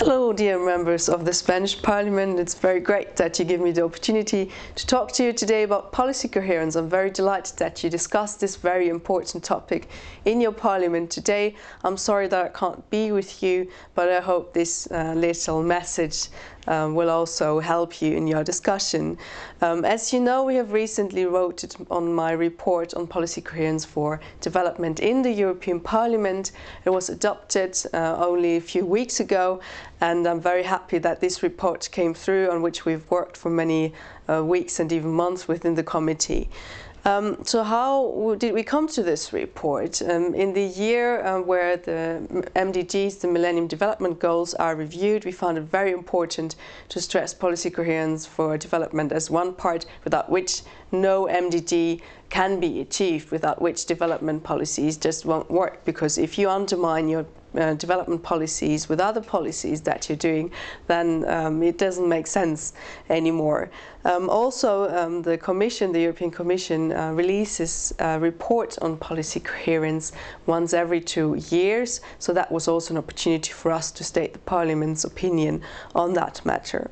Hello, dear members of the Spanish Parliament. It's very great that you give me the opportunity to talk to you today about policy coherence. I'm very delighted that you discuss this very important topic in your Parliament today. I'm sorry that I can't be with you, but I hope this uh, little message um, will also help you in your discussion. Um, as you know, we have recently voted on my report on policy coherence for development in the European Parliament. It was adopted uh, only a few weeks ago, and I'm very happy that this report came through on which we've worked for many uh, weeks and even months within the committee. Um, so how did we come to this report? Um, in the year uh, where the MDGs, the Millennium Development Goals, are reviewed, we found it very important to stress policy coherence for development as one part without which no MDG can be achieved, without which development policies just won't work. Because if you undermine your uh, development policies with other policies that you're doing, then um, it doesn't make sense anymore. Um, also, um, the Commission, the European Commission, uh, releases a report on policy coherence once every two years, so that was also an opportunity for us to state the Parliament's opinion on that matter.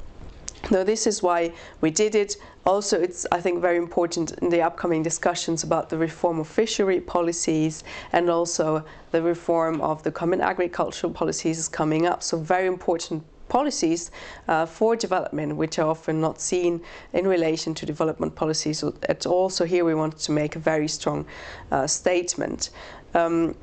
Now, this is why we did it. Also, it's, I think, very important in the upcoming discussions about the reform of fishery policies and also the reform of the common agricultural policies is coming up. So very important policies uh, for development, which are often not seen in relation to development policies at all. So here we want to make a very strong uh, statement. Um,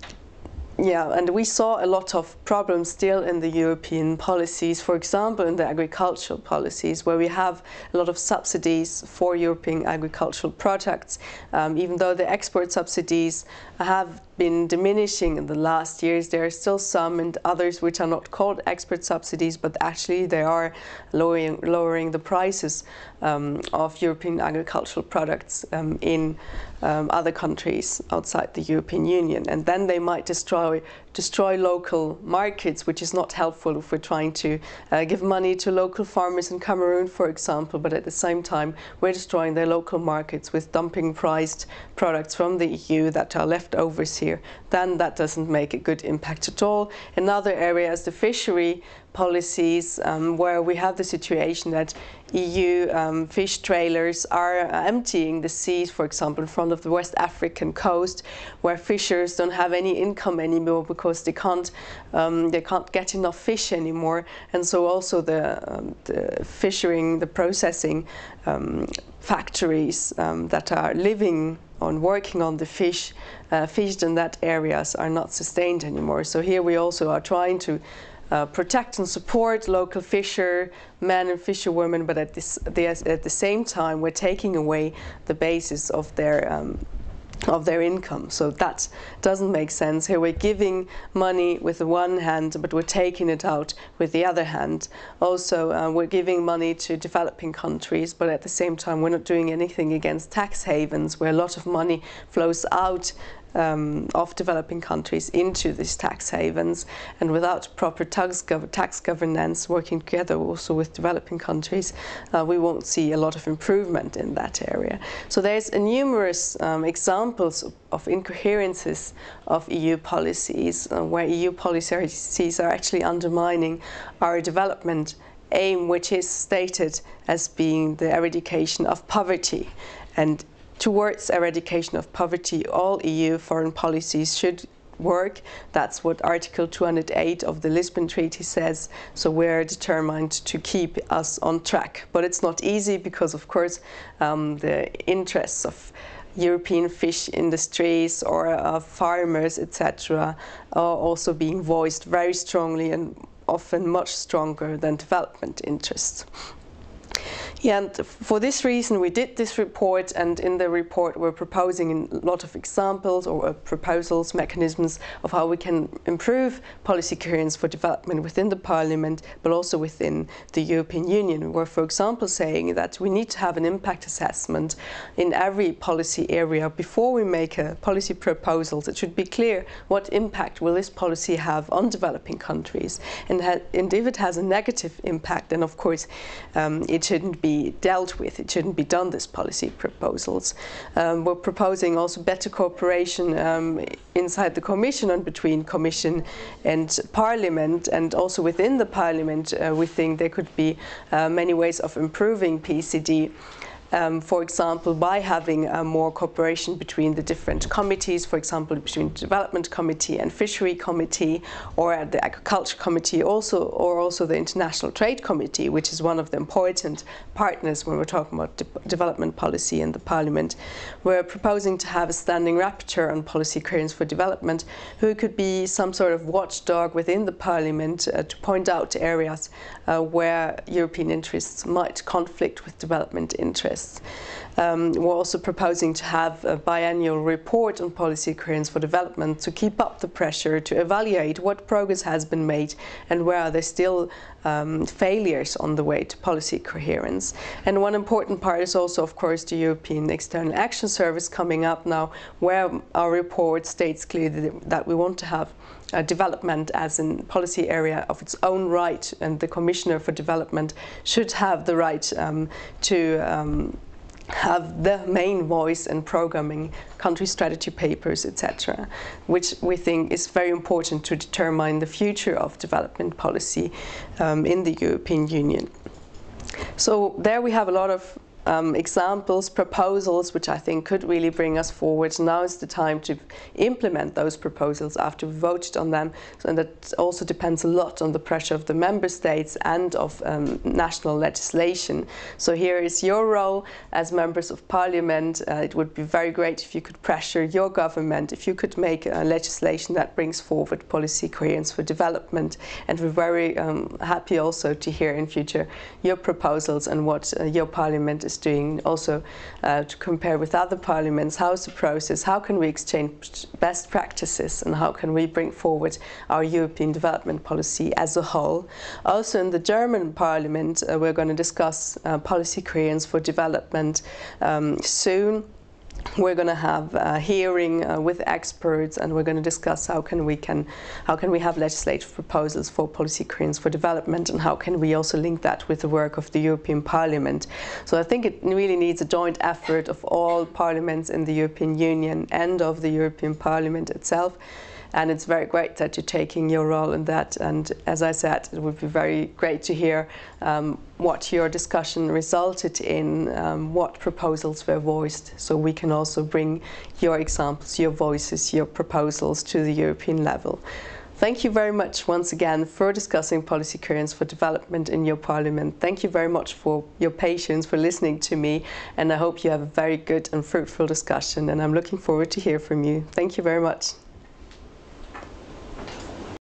yeah, and we saw a lot of problems still in the European policies, for example, in the agricultural policies, where we have a lot of subsidies for European agricultural products, um, even though the export subsidies have been diminishing in the last years. There are still some and others which are not called export subsidies, but actually they are lowering, lowering the prices um, of European agricultural products um, in um, other countries outside the European Union. And then they might destroy destroy local markets, which is not helpful if we're trying to uh, give money to local farmers in Cameroon, for example, but at the same time, we're destroying their local markets with dumping priced products from the EU that are leftovers here, then that doesn't make a good impact at all. Another area is the fishery policies um, where we have the situation that EU um, fish trailers are emptying the seas, for example, in front of the West African coast, where fishers don't have any income anymore because they can't um, they can't get enough fish anymore, and so also the, um, the fishing, the processing um, factories um, that are living on working on the fish uh, fished in that areas are not sustained anymore. So here we also are trying to uh, protect and support local fishermen and fisherwomen, but at, this, the, at the same time, we're taking away the basis of their um, of their income. So that doesn't make sense. Here we're giving money with the one hand, but we're taking it out with the other hand. Also, uh, we're giving money to developing countries, but at the same time, we're not doing anything against tax havens where a lot of money flows out um, of developing countries into these tax havens. And without proper tax, gov tax governance working together also with developing countries, uh, we won't see a lot of improvement in that area. So there's numerous um, examples of incoherences of EU policies uh, where EU policies are actually undermining our development aim, which is stated as being the eradication of poverty. And towards eradication of poverty, all EU foreign policies should work. That's what Article 208 of the Lisbon Treaty says. So we're determined to keep us on track. But it's not easy because, of course, um, the interests of European fish industries or uh, farmers, etc., are also being voiced very strongly and often much stronger than development interests. Yeah, and for this reason we did this report and in the report we're proposing a lot of examples or uh, proposals, mechanisms of how we can improve policy coherence for development within the Parliament but also within the European Union. We're for example saying that we need to have an impact assessment in every policy area before we make a policy proposal. It should be clear what impact will this policy have on developing countries and, and if it has a negative impact then of course um, it shouldn't be dealt with. It shouldn't be done, these policy proposals. Um, we're proposing also better cooperation um, inside the Commission and between Commission and Parliament and also within the Parliament uh, we think there could be uh, many ways of improving PCD um, for example, by having uh, more cooperation between the different committees, for example, between Development Committee and Fishery Committee, or at the Agriculture Committee, also, or also the International Trade Committee, which is one of the important partners when we're talking about de development policy in the Parliament. We're proposing to have a standing rapporteur on policy coherence for development, who could be some sort of watchdog within the Parliament uh, to point out areas uh, where European interests might conflict with development interests. Yes. Um, we're also proposing to have a biannual report on policy coherence for development to keep up the pressure to evaluate what progress has been made and where are there still um, failures on the way to policy coherence. And one important part is also, of course, the European External Action Service coming up now, where our report states clearly that we want to have development as a policy area of its own right, and the Commissioner for Development should have the right um, to um, have the main voice in programming country strategy papers, etc., which we think is very important to determine the future of development policy um, in the European Union. So there we have a lot of um, examples, proposals, which I think could really bring us forward. Now is the time to implement those proposals after we voted on them. And that also depends a lot on the pressure of the member states and of um, national legislation. So here is your role as members of parliament. Uh, it would be very great if you could pressure your government, if you could make uh, legislation that brings forward policy coherence for development. And we're very um, happy also to hear in future your proposals and what uh, your parliament is is doing also uh, to compare with other parliaments. How's the process? How can we exchange best practices and how can we bring forward our European development policy as a whole? Also in the German parliament, uh, we're going to discuss uh, policy coherence for development um, soon we're going to have a hearing uh, with experts and we're going to discuss how can we can how can we have legislative proposals for policy coherence for development and how can we also link that with the work of the European Parliament. So I think it really needs a joint effort of all parliaments in the European Union and of the European Parliament itself and it's very great that you're taking your role in that. And as I said, it would be very great to hear um, what your discussion resulted in, um, what proposals were voiced, so we can also bring your examples, your voices, your proposals to the European level. Thank you very much once again for discussing policy coherence for development in your parliament. Thank you very much for your patience, for listening to me, and I hope you have a very good and fruitful discussion, and I'm looking forward to hear from you. Thank you very much.